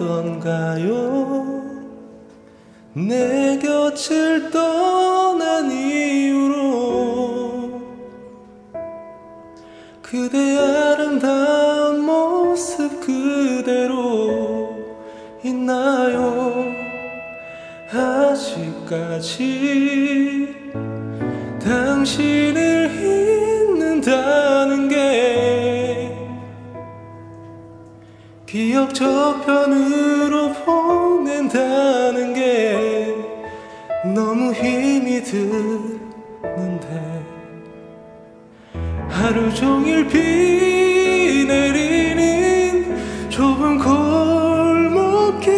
어떤가요? 내 곁을 떠난 이 그대 아름다운 모습 그대로 있나요? 아직까지 당신을 잊는다는 게 기억 저편으로 보낸다는 게 너무 힘이 드는데 하루 종일 비 내리는 좁은 골목길에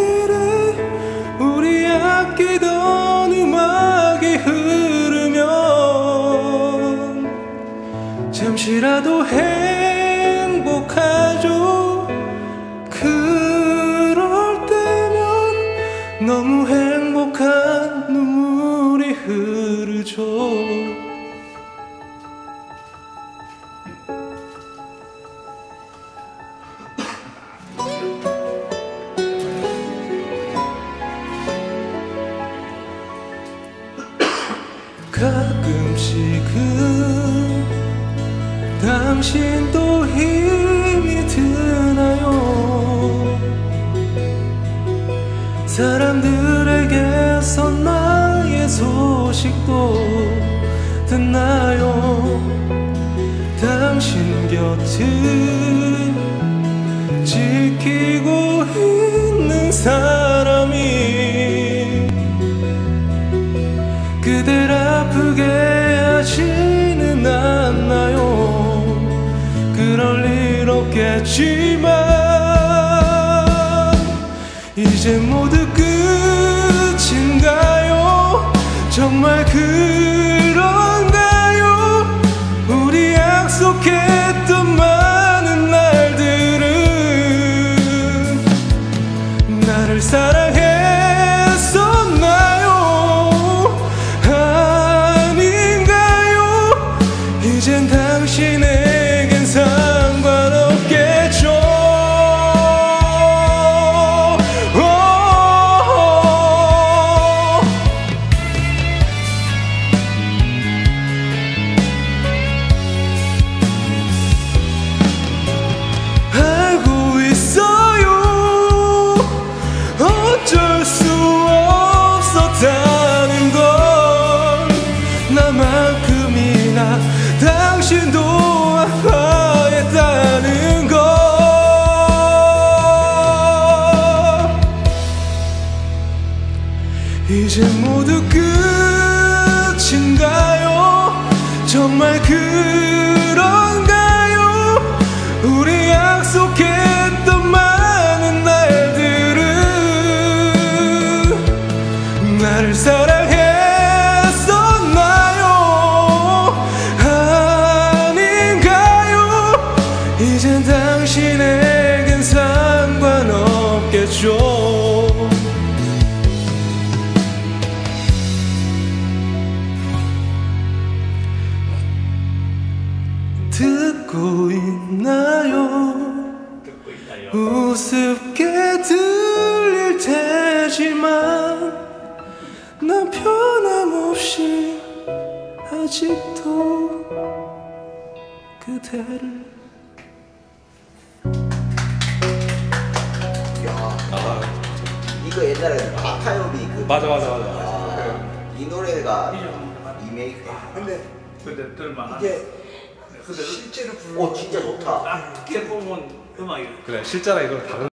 우리 아끼던 음악이 흐르면 잠시라도 행복하죠. 그럴 때면 너무 행복한 눈물이 흐르죠 가끔씩은 당신도 힘이 드나요? 사람들에게서 나의 소식도 듣나요? 당신 곁을 지키고 있는 사람 일 없겠지만 이제 모두 끝인가요? 정말 그런가요? 우리 약속했던 많은 날들은 나를 사랑 이제 모두 끝인가요? 정말 그 듣고 있나요 듣고 있나요? 우습게 들릴 테지만 난 변함없이 아직도 그대를 야, 이거 옛날에 박하엽이 그 맞아 맞아 맞아 아, 이 노래가 리메이크. 근데 근데 들만 이게 근데 실제로 불러 오 진짜 좋다. 딱 듣게 보면 음악이 그래 실제로 이걸 다른